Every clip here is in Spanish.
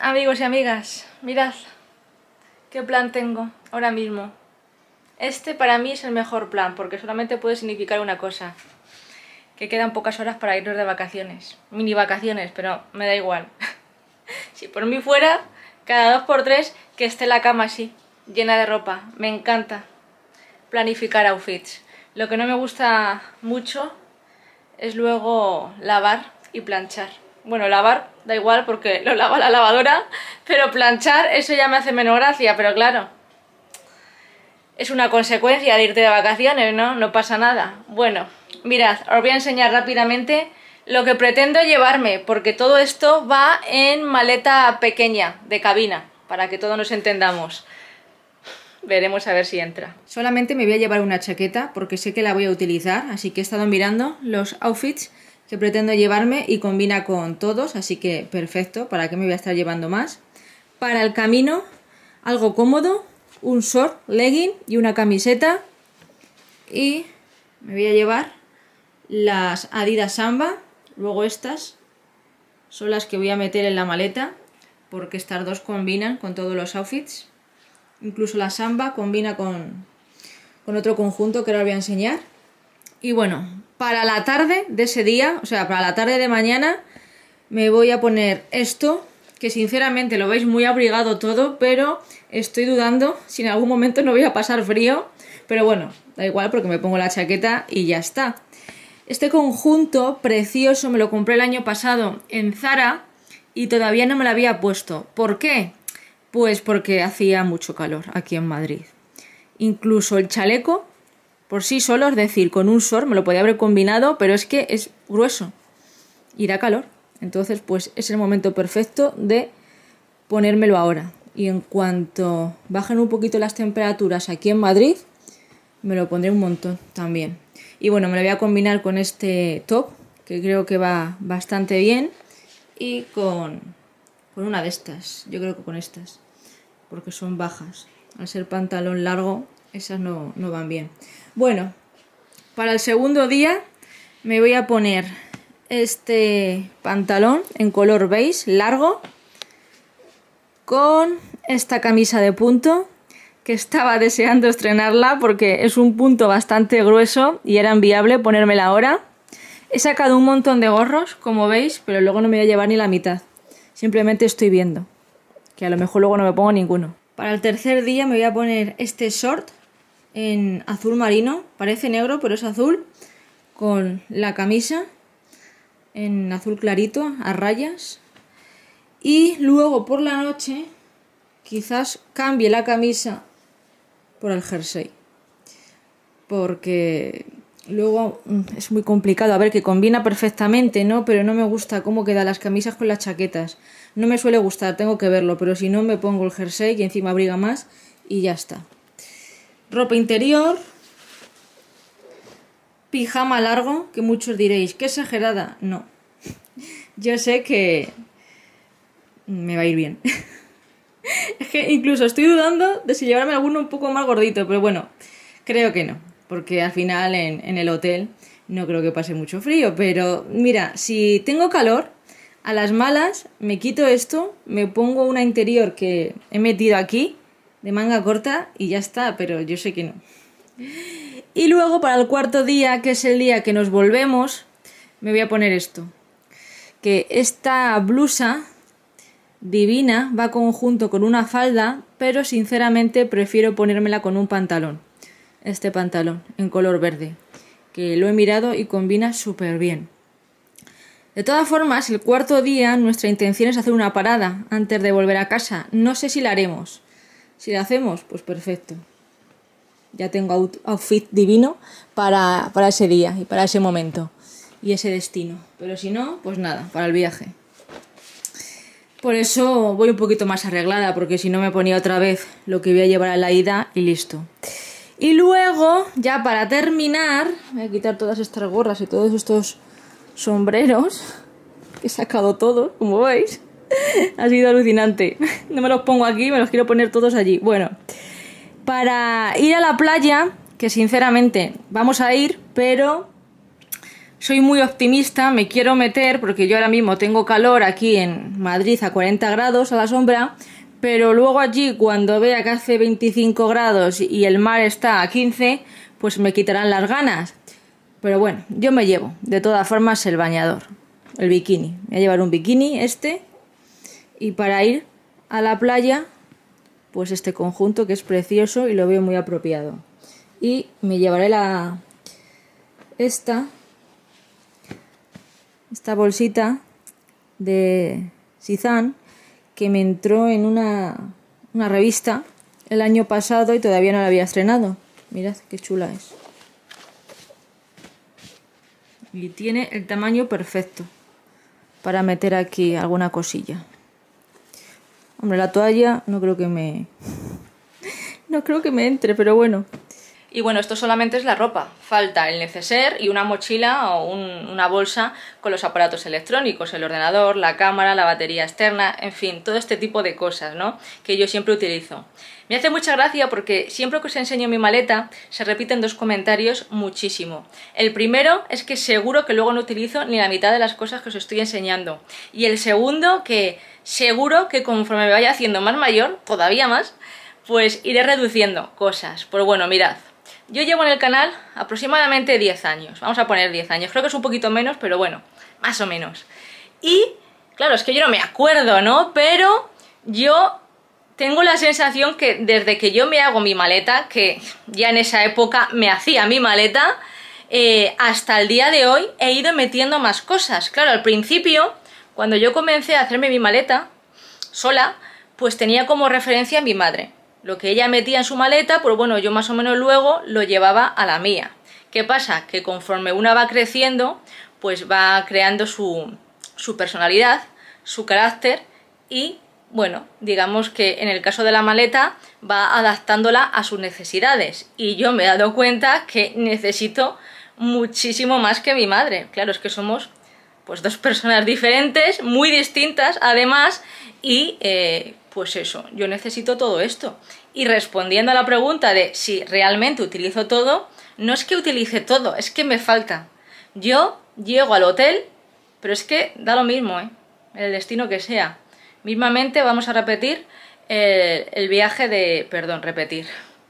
Amigos y amigas, mirad qué plan tengo ahora mismo. Este para mí es el mejor plan porque solamente puede significar una cosa, que quedan pocas horas para irnos de vacaciones, mini vacaciones, pero me da igual. si por mí fuera, cada dos por tres que esté la cama así, llena de ropa, me encanta planificar outfits. Lo que no me gusta mucho es luego lavar y planchar. Bueno, lavar da igual porque lo lava la lavadora, pero planchar eso ya me hace menos gracia, pero claro, es una consecuencia de irte de vacaciones, ¿no? No pasa nada. Bueno, mirad, os voy a enseñar rápidamente lo que pretendo llevarme, porque todo esto va en maleta pequeña, de cabina, para que todos nos entendamos. Veremos a ver si entra. Solamente me voy a llevar una chaqueta, porque sé que la voy a utilizar, así que he estado mirando los outfits que pretendo llevarme y combina con todos, así que perfecto, ¿para qué me voy a estar llevando más? Para el camino, algo cómodo, un short, legging y una camiseta y me voy a llevar las Adidas Samba, luego estas son las que voy a meter en la maleta porque estas dos combinan con todos los outfits. Incluso la Samba combina con, con otro conjunto que ahora voy a enseñar. Y bueno, para la tarde de ese día, o sea, para la tarde de mañana, me voy a poner esto, que sinceramente lo veis muy abrigado todo, pero estoy dudando si en algún momento no voy a pasar frío. Pero bueno, da igual porque me pongo la chaqueta y ya está. Este conjunto precioso me lo compré el año pasado en Zara y todavía no me lo había puesto. ¿Por qué? Pues porque hacía mucho calor aquí en Madrid. Incluso el chaleco por sí solo, es decir, con un short me lo podía haber combinado, pero es que es grueso. Irá calor. Entonces, pues es el momento perfecto de ponérmelo ahora. Y en cuanto bajen un poquito las temperaturas aquí en Madrid, me lo pondré un montón también. Y bueno, me lo voy a combinar con este top, que creo que va bastante bien. Y con, con una de estas, yo creo que con estas, porque son bajas. Al ser pantalón largo, esas no, no van bien. Bueno, para el segundo día me voy a poner este pantalón en color beige largo con esta camisa de punto que estaba deseando estrenarla porque es un punto bastante grueso y era enviable ponérmela ahora. He sacado un montón de gorros, como veis, pero luego no me voy a llevar ni la mitad. Simplemente estoy viendo, que a lo mejor luego no me pongo ninguno. Para el tercer día me voy a poner este short en azul marino, parece negro pero es azul, con la camisa en azul clarito, a rayas. Y luego por la noche quizás cambie la camisa por el jersey. Porque luego mm, es muy complicado. A ver, que combina perfectamente, ¿no? Pero no me gusta cómo quedan las camisas con las chaquetas. No me suele gustar, tengo que verlo. Pero si no, me pongo el jersey y encima abriga más y ya está. Ropa interior. Pijama largo, que muchos diréis, qué exagerada. No. Yo sé que me va a ir bien. es que incluso estoy dudando de si llevarme alguno un poco más gordito, pero bueno, creo que no. Porque al final en, en el hotel no creo que pase mucho frío. Pero mira, si tengo calor, a las malas me quito esto, me pongo una interior que he metido aquí de manga corta y ya está, pero yo sé que no. Y luego para el cuarto día, que es el día que nos volvemos, me voy a poner esto. Que esta blusa divina va conjunto con una falda, pero sinceramente prefiero ponérmela con un pantalón. Este pantalón en color verde, que lo he mirado y combina súper bien. De todas formas, el cuarto día nuestra intención es hacer una parada antes de volver a casa. No sé si la haremos. Si la hacemos, pues perfecto. Ya tengo outfit divino para, para ese día y para ese momento y ese destino. Pero si no, pues nada, para el viaje. Por eso voy un poquito más arreglada, porque si no me ponía otra vez lo que voy a llevar a la ida y listo. Y luego, ya para terminar, voy a quitar todas estas gorras y todos estos sombreros. He sacado todos, como veis. Ha sido alucinante. No me los pongo aquí, me los quiero poner todos allí. Bueno, para ir a la playa, que sinceramente vamos a ir, pero soy muy optimista, me quiero meter, porque yo ahora mismo tengo calor aquí en Madrid a 40 grados a la sombra, pero luego allí cuando vea que hace 25 grados y el mar está a 15, pues me quitarán las ganas. Pero bueno, yo me llevo, de todas formas, el bañador, el bikini. Voy a llevar un bikini este y para ir a la playa, pues este conjunto que es precioso y lo veo muy apropiado. Y me llevaré la esta esta bolsita de Sizan que me entró en una, una revista el año pasado y todavía no la había estrenado. Mirad qué chula es y tiene el tamaño perfecto para meter aquí alguna cosilla. Hombre, la toalla no creo que me... no creo que me entre, pero bueno. Y bueno, esto solamente es la ropa. Falta el neceser y una mochila o una bolsa con los aparatos electrónicos, el ordenador, la cámara, la batería externa, en fin, todo este tipo de cosas, ¿no? Que yo siempre utilizo. Me hace mucha gracia porque siempre que os enseño mi maleta se repiten dos comentarios muchísimo. El primero es que seguro que luego no utilizo ni la mitad de las cosas que os estoy enseñando. Y el segundo que seguro que conforme me vaya haciendo más mayor, todavía más, pues iré reduciendo cosas. Pues bueno, mirad, yo llevo en el canal aproximadamente 10 años, vamos a poner 10 años, creo que es un poquito menos, pero bueno, más o menos. Y, claro, es que yo no me acuerdo, ¿no? Pero yo tengo la sensación que desde que yo me hago mi maleta, que ya en esa época me hacía mi maleta, eh, hasta el día de hoy he ido metiendo más cosas. Claro, al principio, cuando yo comencé a hacerme mi maleta sola, pues tenía como referencia a mi madre. Lo que ella metía en su maleta, pues bueno, yo más o menos luego lo llevaba a la mía. ¿Qué pasa? Que conforme una va creciendo, pues va creando su, su personalidad, su carácter y, bueno, digamos que en el caso de la maleta va adaptándola a sus necesidades. Y yo me he dado cuenta que necesito muchísimo más que mi madre. Claro, es que somos pues dos personas diferentes, muy distintas además, y eh, pues eso, yo necesito todo esto. Y respondiendo a la pregunta de si realmente utilizo todo, no es que utilice todo, es que me falta. Yo llego al hotel, pero es que da lo mismo, ¿eh? el destino que sea. Mismamente vamos a repetir el, el viaje de... perdón, repetir.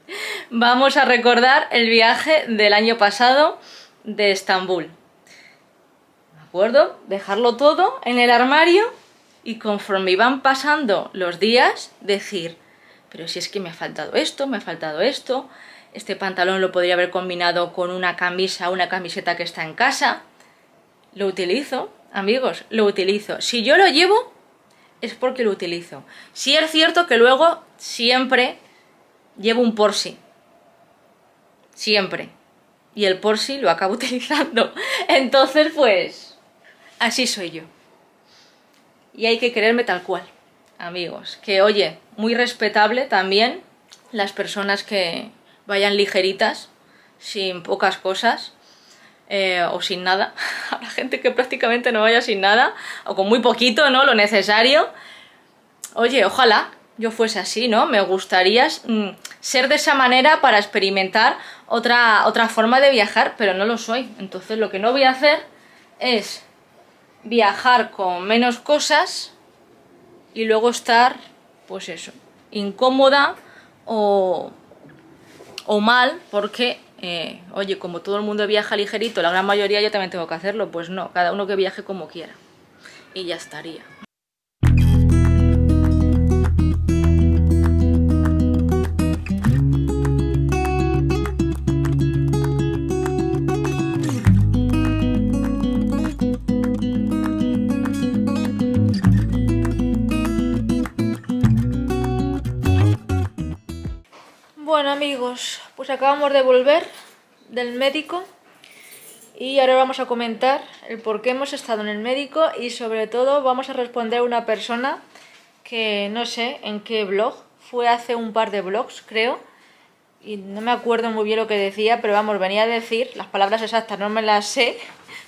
Vamos a recordar el viaje del año pasado de Estambul. ¿De acuerdo? Dejarlo todo en el armario y conforme iban pasando los días, decir, pero si es que me ha faltado esto, me ha faltado esto, este pantalón lo podría haber combinado con una camisa, una camiseta que está en casa, lo utilizo, amigos, lo utilizo. Si yo lo llevo, es porque lo utilizo. Sí es cierto que luego siempre llevo un Porsche, siempre, y el Porsche lo acabo utilizando. Entonces, pues, así soy yo y hay que quererme tal cual, amigos. Que oye, muy respetable también las personas que vayan ligeritas, sin pocas cosas. Eh, o sin nada, la gente que prácticamente no vaya sin nada, o con muy poquito, ¿no? Lo necesario. Oye, ojalá yo fuese así, ¿no? Me gustaría mm, ser de esa manera para experimentar otra, otra forma de viajar, pero no lo soy. Entonces lo que no voy a hacer es viajar con menos cosas y luego estar, pues eso, incómoda o, o mal porque, eh, oye, como todo el mundo viaja ligerito, la gran mayoría yo también tengo que hacerlo, pues no, cada uno que viaje como quiera y ya estaría. Pues acabamos de volver del médico y ahora vamos a comentar el por qué hemos estado en el médico y sobre todo vamos a responder a una persona que no sé en qué blog, fue hace un par de blogs creo y no me acuerdo muy bien lo que decía, pero vamos, venía a decir, las palabras exactas no me las sé,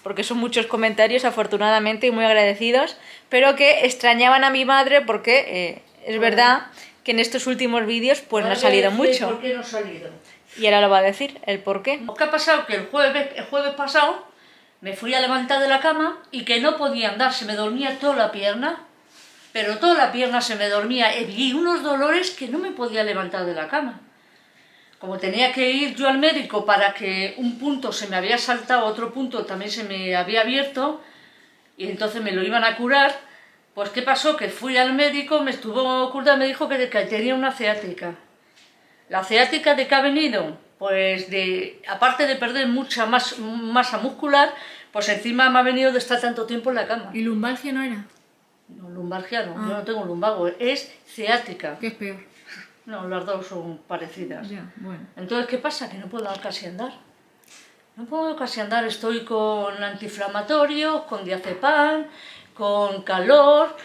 porque son muchos comentarios afortunadamente y muy agradecidos, pero que extrañaban a mi madre porque eh, es verdad que en estos últimos vídeos pues no ha salido mucho. ¿Por qué no ha salido? Y ahora lo va a decir, el por qué. ¿Qué ha pasado? Que el jueves, el jueves pasado me fui a levantar de la cama y que no podía andar, se me dormía toda la pierna, pero toda la pierna se me dormía y unos dolores que no me podía levantar de la cama. Como tenía que ir yo al médico para que un punto se me había saltado, otro punto también se me había abierto, y entonces me lo iban a curar, pues ¿qué pasó? Que fui al médico, me estuvo curando, me dijo que, tenía una ciática. La ciática de qué ha venido? Pues de, aparte de perder mucha más, masa muscular, pues encima me ha venido de estar tanto tiempo en la cama. ¿Y lumbalgia no era? No, lumbalgia no, yo ah. no tengo lumbago, es ciática. ¿Qué es peor? No, las dos son parecidas. Entonces, ¿qué pasa? Que no puedo casi andar. No puedo casi andar, estoy con antiinflamatorios, con diazepam, con calor,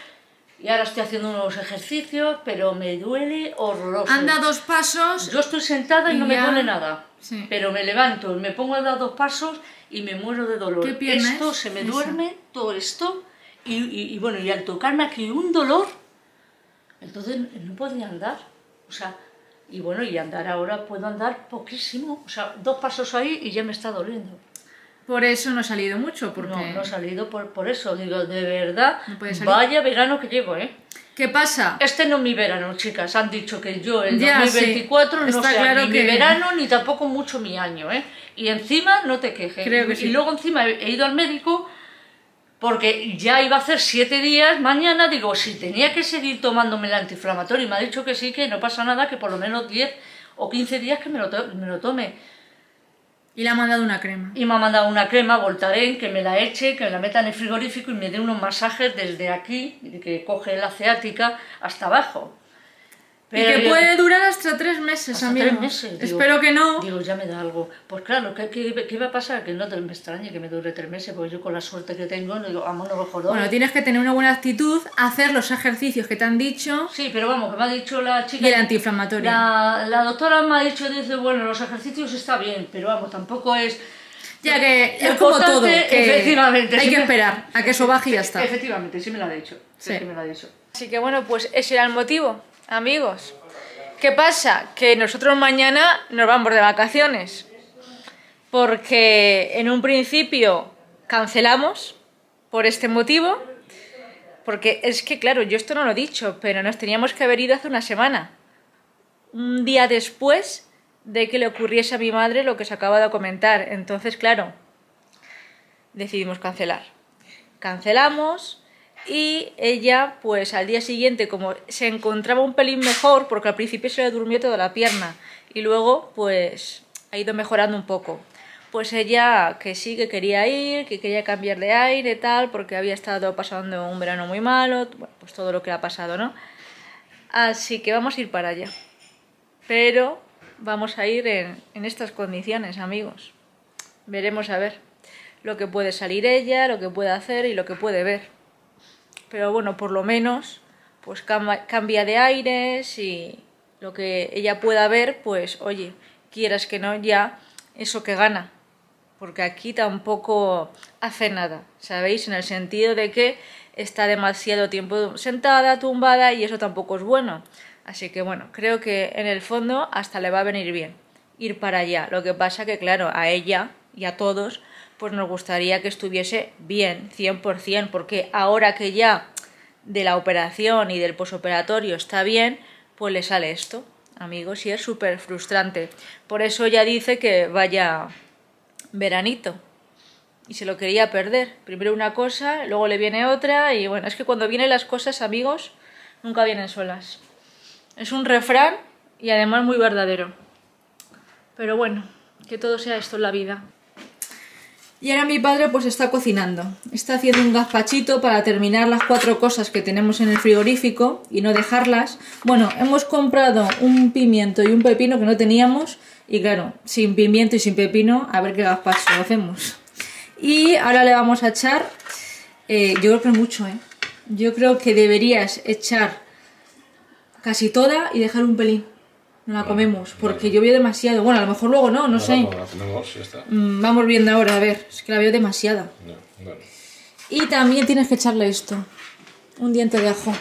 y ahora estoy haciendo unos ejercicios, pero me duele horroroso. Anda dos pasos. Yo estoy sentada y, no me duele nada. Pero me levanto, me pongo a dar dos pasos y me muero de dolor. ¿Qué esto se me duerme, todo esto, y, y, bueno, y al tocarme aquí un dolor, entonces no podía andar. O sea, y bueno, y andar ahora puedo andar poquísimo. O sea, dos pasos ahí y ya me está doliendo. Por eso no ha salido mucho, porque... No, no ha salido por, por eso. Digo, de verdad, vaya verano que llevo, ¿eh? ¿Qué pasa? Este no es mi verano, chicas. Han dicho que yo el 2024 no sea ni mi verano ni tampoco mucho mi año, ¿eh? Y encima no te quejes. Creo que y luego encima he ido al médico porque ya iba a hacer siete días, mañana digo, si tenía que seguir tomándome el antiinflamatorio, y me ha dicho que sí, que no pasa nada, que por lo menos 10 o 15 días que me lo, me lo tome. Y le ha mandado una crema. Y me ha mandado una crema, Voltaren, que me la eche, que me la meta en el frigorífico y me dé unos masajes desde aquí, que coge la ciática, hasta abajo. Y que puede durar hasta tres meses, hasta tres meses. Espero que no. Digo, ya me da algo. Pues claro, ¿qué, qué, va a pasar? Que no me extrañe que me dure tres meses, porque yo con la suerte que tengo, no digo, vamos, no mejor Bueno, tienes que tener una buena actitud, hacer los ejercicios que te han dicho. Sí, pero vamos, que me ha dicho la chica... Y el antiinflamatorio. La, la doctora me ha dicho, dice, bueno, los ejercicios está bien, pero vamos, tampoco es... Ya que es como todo, efectivamente, hay que esperar a que eso baje y ya está. Efectivamente, sí me lo ha dicho. Sí. me lo ha dicho. Así que bueno, pues ese era el motivo amigos. ¿Qué pasa? Que nosotros mañana nos vamos de vacaciones. Porque en un principio cancelamos por este motivo. Porque es que, claro, yo esto no lo he dicho, pero nos teníamos que haber ido hace una semana. Un día después de que le ocurriese a mi madre lo que se acaba de comentar. Entonces, claro, decidimos cancelar. Cancelamos, y ella, pues al día siguiente, como se encontraba un pelín mejor, porque al principio se le durmió toda la pierna, y luego, pues ha ido mejorando un poco. Pues ella que sí, que quería ir, que quería cambiar de aire, tal, porque había estado pasando un verano muy malo, bueno, pues todo lo que ha pasado, ¿no? Así que vamos a ir para allá. Pero vamos a ir en, en estas condiciones, amigos. Veremos a ver lo que puede salir ella, lo que puede hacer y lo que puede ver pero bueno, por lo menos pues cambia de aires y lo que ella pueda ver, pues oye, quieras que no, ya eso que gana, porque aquí tampoco hace nada, ¿sabéis? En el sentido de que está demasiado tiempo sentada, tumbada y eso tampoco es bueno. Así que bueno, creo que en el fondo hasta le va a venir bien ir para allá. Lo que pasa que claro, a ella y a todos pues nos gustaría que estuviese bien, 100%, porque ahora que ya de la operación y del posoperatorio está bien, pues le sale esto, amigos, y es súper frustrante. Por eso ya dice que vaya veranito. Y se lo quería perder. Primero una cosa, luego le viene otra, y bueno, es que cuando vienen las cosas, amigos, nunca vienen solas. Es un refrán y además muy verdadero. Pero bueno, que todo sea esto en la vida. Y ahora mi padre pues está cocinando. Está haciendo un gazpachito para terminar las cuatro cosas que tenemos en el frigorífico y no dejarlas. Bueno, hemos comprado un pimiento y un pepino que no teníamos. Y claro, sin pimiento y sin pepino, a ver qué gazpacho hacemos. Y ahora le vamos a echar, eh, yo creo que mucho, ¿eh? Yo creo que deberías echar casi toda y dejar un pelín. No la comemos, porque vale. yo veo demasiado. Bueno, a lo mejor luego no, no sé. Ahora, pues la tenemos, ya está. Mm, Vamos viendo ahora, a ver. Es que la veo demasiada. No, bueno. Y también tienes que echarle esto. Un diente de ajo.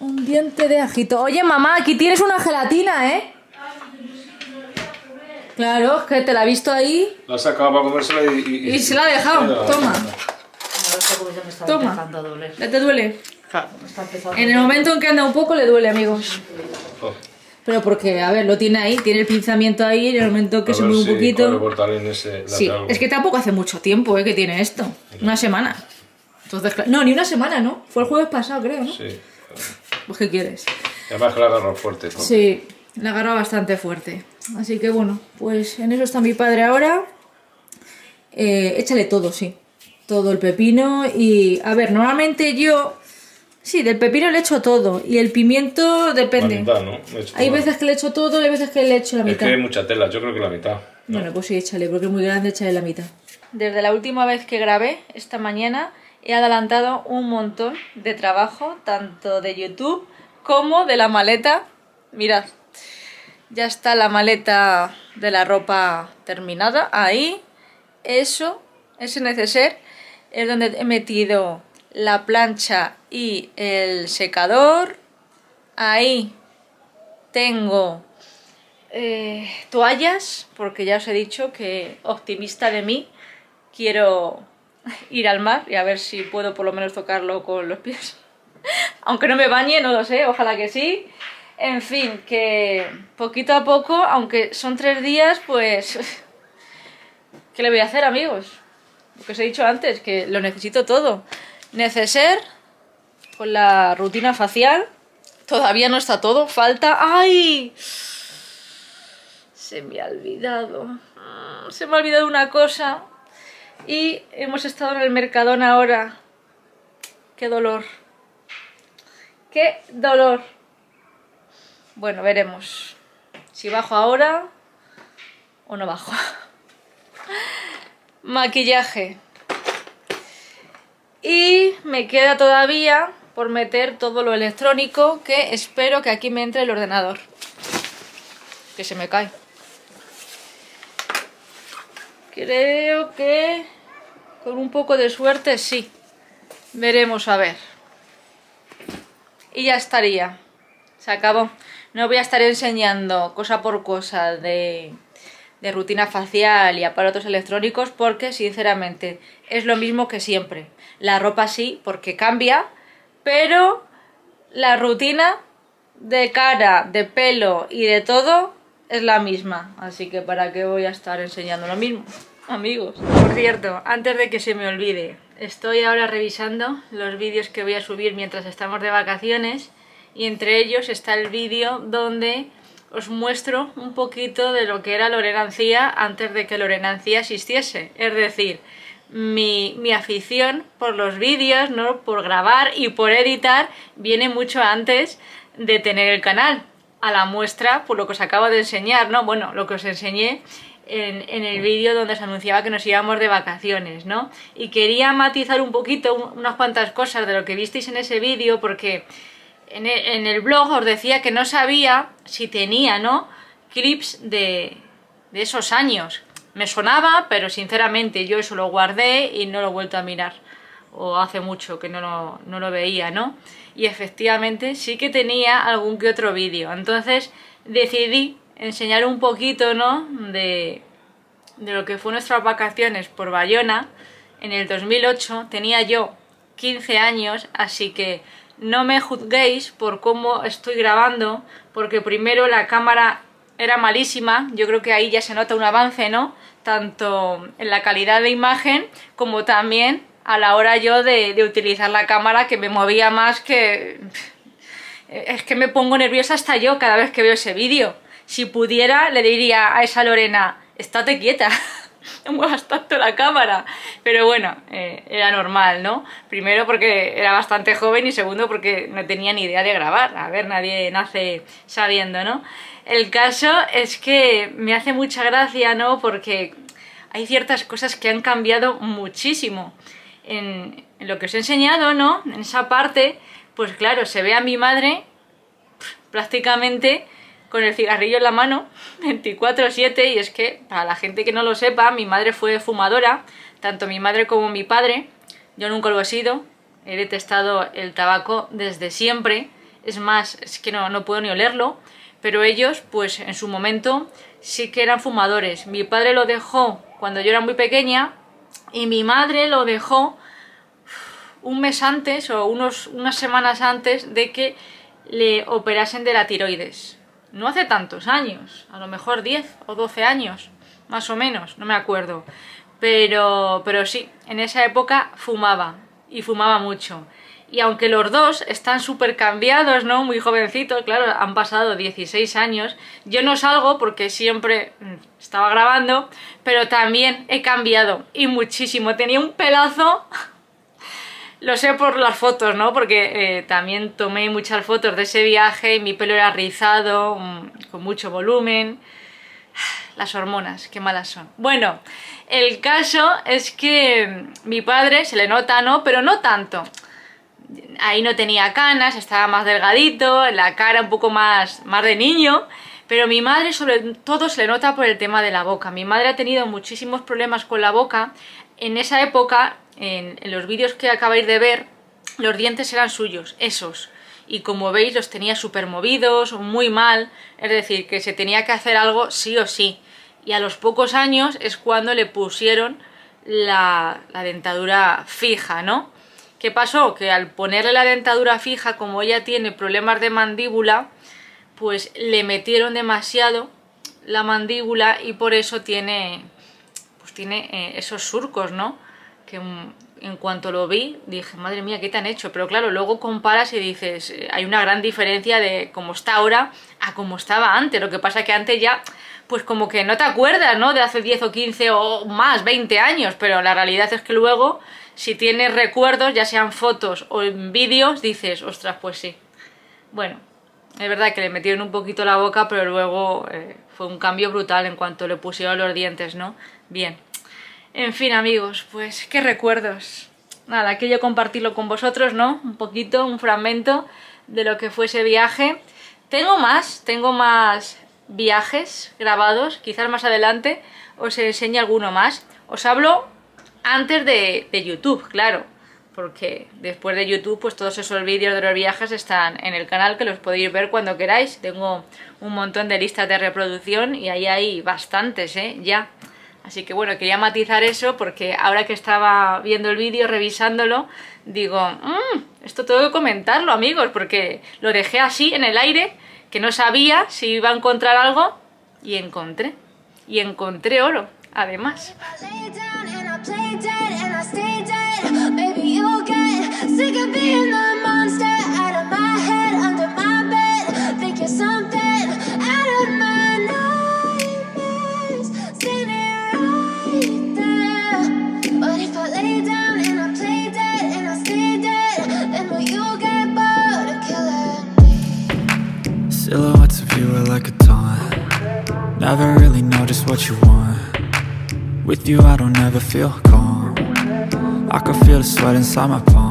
Un diente de ajito. Oye, mamá, aquí tienes una gelatina, ¿eh? Claro, es que te la he visto ahí La ha sacado para comérsela y... Y, y se la ha dejado. Toma. Ya me está Toma. empezando a doler. ¿Ya te duele? Claro, En el momento en que anda un poco le duele, amigos. Oh, Pero porque, a ver, lo tiene ahí, tiene el pinzamiento ahí, en el momento que a se mueve un poquito... en ese Sí, es que tampoco hace mucho tiempo ¿eh? que tiene esto. Una semana. Entonces, claro- no, ni una semana, ¿no? Fue el jueves pasado, creo, ¿no? Sí. Pues, ¿qué quieres? Además que la agarra fuerte. ¿no? Sí, la agarra bastante fuerte. Así que bueno, pues en eso está mi padre ahora. Eh, échale todo, sí. Todo el pepino y... A ver, normalmente yo... Sí, del pepino le echo todo. Y el pimiento La depende. mitad, ¿no? Le he hecho Hay veces que le echo todo y hay veces que le echo la Es mitad. que hay mucha tela, yo creo que la mitad. Bueno, pues sí, échale, porque es muy grande, échale la mitad. Desde la última vez que grabé, esta mañana, he adelantado un montón de trabajo, tanto de YouTube como de la maleta. Mirad, ya está la maleta de la ropa terminada. Ahí, eso, ese neceser, es donde he metido la plancha y el secador. Ahí tengo eh, toallas, porque ya os he dicho que optimista de mí, quiero ir al mar y a ver si puedo por lo menos tocarlo con los pies. Aunque no me bañe, no lo sé, ojalá que sí. En fin, que poquito a poco, aunque son tres días, pues... ¿Qué le voy a hacer, amigos? Lo que os he dicho antes, que lo necesito todo. Neceser, con la rutina facial. Todavía no está todo, falta... ¡Ay! Se me ha olvidado. Mm, Se me ha olvidado una cosa. Y hemos estado en el Mercadona ahora. ¡Qué dolor! ¡Qué dolor! Bueno, veremos. Si bajo ahora o no bajo. Maquillaje. Y me queda todavía por meter todo lo electrónico que espero que aquí me entre el ordenador. Que se me cae. Creo que con un poco de suerte sí. Veremos a ver. Y ya estaría. Se acabó. No voy a estar enseñando cosa por cosa de, de rutina facial y aparatos electrónicos porque sinceramente es lo mismo que siempre. La ropa sí porque cambia, pero la rutina de cara, de pelo y de todo es la misma. Así que para qué voy a estar enseñando lo mismo, amigos. Por cierto, antes de que se me olvide, estoy ahora revisando los vídeos que voy a subir mientras estamos de vacaciones y entre ellos está el vídeo donde os muestro un poquito de lo que era Lorena Ancía antes de que Lorena Ancía existiese. Es decir, mi, mi afición por los vídeos, ¿no? por grabar y por editar viene mucho antes de tener el canal. A la muestra, por lo que os acabo de enseñar, ¿no? Bueno, lo que os enseñé en, en el vídeo donde se anunciaba que nos íbamos de vacaciones, ¿no? Y quería matizar un poquito un- unas cuantas cosas de lo que visteis en ese vídeo porque en el, blog os decía que no sabía si tenía, ¿no? Clips de, de esos años. Me sonaba, pero sinceramente yo eso lo guardé y no lo he vuelto a mirar. O hace mucho que no lo, no lo veía, ¿no? Y efectivamente sí que tenía algún que otro vídeo. Entonces decidí enseñar un poquito, ¿no? De, de lo que fue nuestras vacaciones por Bayona en el 2008. Tenía yo 15 años, así que no me juzguéis por cómo estoy grabando, porque primero la cámara era malísima, yo creo que ahí ya se nota un avance, ¿no? Tanto en la calidad de imagen como también a la hora yo de, de utilizar la cámara que me movía más que... Es que me pongo nerviosa hasta yo cada vez que veo ese vídeo. Si pudiera, le diría a esa Lorena, estate quieta. no muevas tanto la cámara. Pero bueno, eh, era normal, ¿no? Primero porque era bastante joven y segundo porque no tenía ni idea de grabar. A ver, nadie nace sabiendo, ¿no? El caso es que me hace mucha gracia, ¿no? Porque hay ciertas cosas que han cambiado muchísimo. En, en lo que os he enseñado, ¿no? En esa parte, pues claro, se ve a mi madre prácticamente con el cigarrillo en la mano 24/7 y es que, para la gente que no lo sepa, mi madre fue fumadora, tanto mi madre como mi padre, yo nunca lo he sido, he detestado el tabaco desde siempre, es más, es que no, no puedo ni olerlo, pero ellos, pues en su momento, sí que eran fumadores. Mi padre lo dejó cuando yo era muy pequeña y mi madre lo dejó un mes antes o unos, unas semanas antes de que le operasen de la tiroides no hace tantos años, a lo mejor 10 o 12 años, más o menos, no me acuerdo. Pero, pero sí, en esa época fumaba, y fumaba mucho. Y aunque los dos están súper cambiados, ¿no? Muy jovencitos, claro, han pasado 16 años. Yo no salgo porque siempre mm, estaba grabando, pero también he cambiado y muchísimo. Tenía un pelazo lo sé por las fotos, ¿no? Porque eh, también tomé muchas fotos de ese viaje y mi pelo era rizado, mm, con mucho volumen. Las hormonas, qué malas son. Bueno, el caso es que mi padre se le nota, ¿no? Pero no tanto. Ahí no tenía canas, estaba más delgadito, la cara un poco más, más de niño. Pero mi madre sobre todo se le nota por el tema de la boca. Mi madre ha tenido muchísimos problemas con la boca. En esa época en, los vídeos que acabáis de ver, los dientes eran suyos, esos. Y como veis los tenía súper movidos, muy mal, es decir, que se tenía que hacer algo sí o sí. Y a los pocos años es cuando le pusieron la, dentadura fija, ¿no? ¿Qué pasó? Que al ponerle la dentadura fija, como ella tiene problemas de mandíbula, pues le metieron demasiado la mandíbula y por eso tiene, pues tiene eh, esos surcos, ¿no? Que en cuanto lo vi dije, madre mía, ¿qué te han hecho? Pero claro, luego comparas y dices, eh, hay una gran diferencia de cómo está ahora a cómo estaba antes. Lo que pasa que antes ya, pues como que no te acuerdas, ¿no? De hace 10 o 15 o más, 20 años, pero la realidad es que luego, si tienes recuerdos, ya sean fotos o en vídeos, dices, ostras, pues sí. Bueno, es verdad que le metieron un poquito la boca, pero luego eh, fue un cambio brutal en cuanto le pusieron los dientes, ¿no? Bien. En fin, amigos, pues qué recuerdos. Nada, quería compartirlo con vosotros, ¿no? Un poquito, un fragmento de lo que fue ese viaje. Tengo más, tengo más viajes grabados, quizás más adelante os enseñe alguno más. Os hablo antes de, de YouTube, claro, porque después de YouTube pues todos esos vídeos de los viajes están en el canal que los podéis ver cuando queráis. Tengo un montón de listas de reproducción y ahí hay bastantes, ¿eh? Ya. Así que bueno, quería matizar eso porque ahora que estaba viendo el vídeo, revisándolo, digo, mmm, esto tengo que comentarlo amigos, porque lo dejé así en el aire, que no sabía si iba a encontrar algo, y encontré. Y encontré oro, además. Silhouettes of you are like a taunt. Never really know just what you want. With you I don't ever feel calm. I can feel the sweat inside my palm